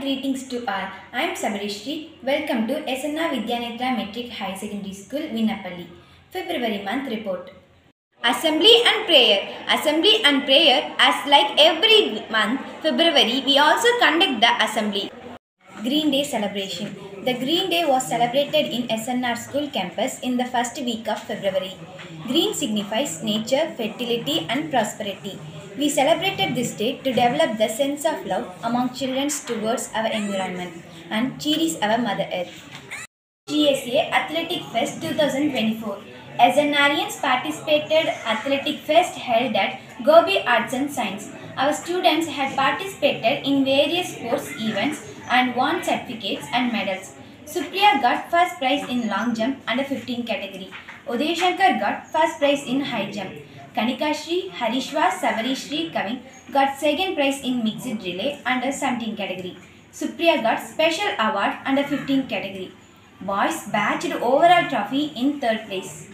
to all. I am Sabarishri. Welcome to SNR Vidyanitra Matric High Secondary School, Vinnappalli. February month report. Assembly and prayer. Assembly and prayer, as like every month, February, we also conduct the assembly. Green Day celebration. The Green Day was celebrated in SNR school campus in the first week of February. Green signifies nature, fertility, and prosperity. We celebrated this day to develop the sense of love among children towards our environment and cherish our Mother Earth. GSA Athletic Fest 2024. SNRians participated Athletic Fest held at Gobi Arts and Science. Our students had participated in various sports events and won certificates and medals. Supriya got first prize in long jump under 15 category. Uday Shankar got first prize in high jump. Kanika Shri, Harishwa, Savari Shri Kavin got second prize in mixed relay under 17 category. Supriya got special award under 15 category. Boys batched overall trophy in third place.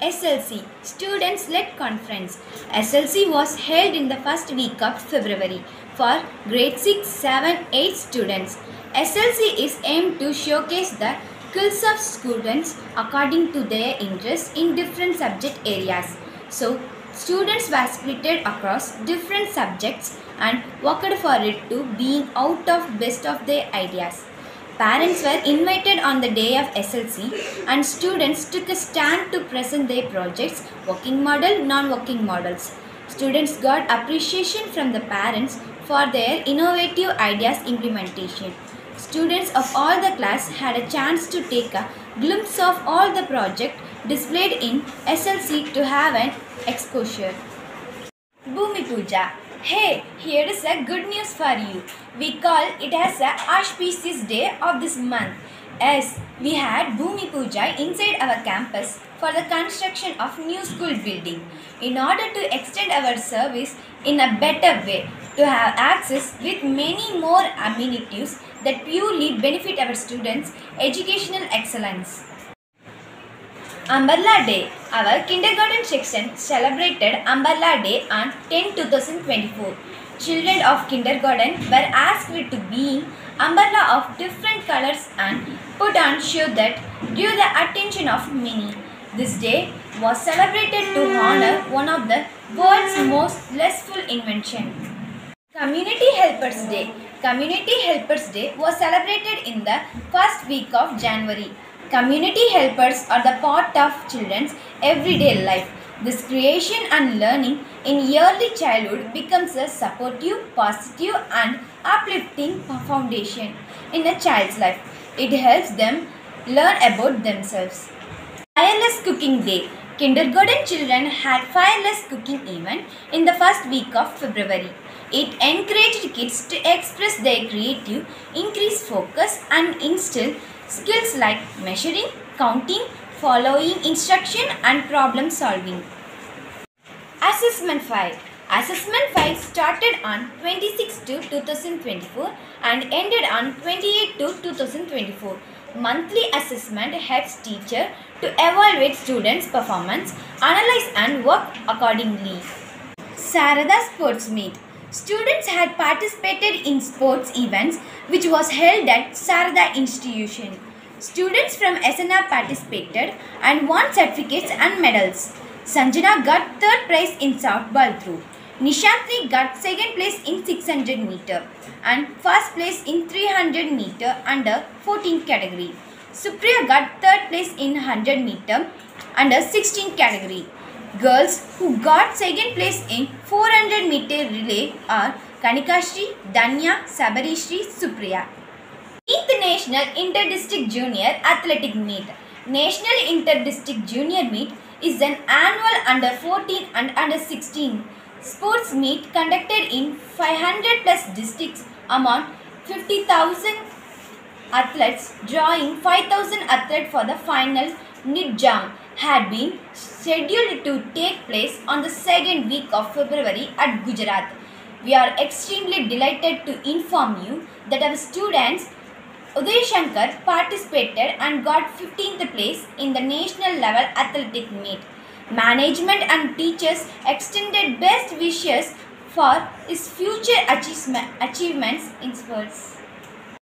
SLC Students led conference. SLC was held in the first week of February for grade 6, 7, 8 students. SLC is aimed to showcase the skills of students according to their interests in different subject areas. So, students were split across different subjects and worked for it to being out of best of their ideas. Parents were invited on the day of SLC and students took a stand to present their projects, working model, non-working models. Students got appreciation from the parents for their innovative ideas implementation. Students of all the class had a chance to take a glimpse of all the project displayed in SLC to have an exposure. Bhumi Puja. Hey, here is a good news for you. We call it as a auspicious day of this month. As we had Bhumi Puja inside our campus for the construction of new school building in order to extend our service in a better way to have access with many more amenities that purely benefit our students educational excellence Umbrella Day. Our kindergarten section celebrated Umbrella Day on 10 2024. Children of kindergarten were asked to be umbrella of different colors and put on show that drew the attention of many. This day was celebrated to honor one of the world's most blissful invention. Community Helpers Day. Community Helpers Day was celebrated in the first week of January. Community helpers are the part of children's everyday life. This creation and learning in early childhood becomes a supportive, positive, and uplifting foundation in a child's life. It helps them learn about themselves. Fireless Cooking Day. Kindergarten children had fireless cooking event in the first week of February. It encouraged kids to express their creative, increase focus, and instill skills like measuring, counting, following instruction, and problem solving. Assessment 5 Assessment file started on 26 to 2024 and ended on 28 to 2024. Monthly assessment helps teacher to evaluate students' performance, analyze and work accordingly. Sarada Sports Meet. Students had participated in sports events which was held at Sarada Institution. Students from SNR participated and won certificates and medals. Sanjana got third prize in softball throw. Nishantri got second place in 600 meter and first place in 300 meter under 14 category. Supriya got third place in 100 meter under 16 category. Girls who got second place in 400 meter relay are Kanikashri, Danya, Sabarishri, Supriya. 8th National Inter-District Junior Athletic Meet. National Inter-District Junior Meet is an annual under 14 and under 16 sports meet conducted in 500 plus districts among 50,000 athletes drawing 5,000 athletes for the final NIDJAM had been scheduled to take place on the second week of February at Gujarat. We are extremely delighted to inform you that our students Uday Shankar participated and got 15th place in the national level athletic meet. Management and teachers extended best wishes for his future achievements in sports.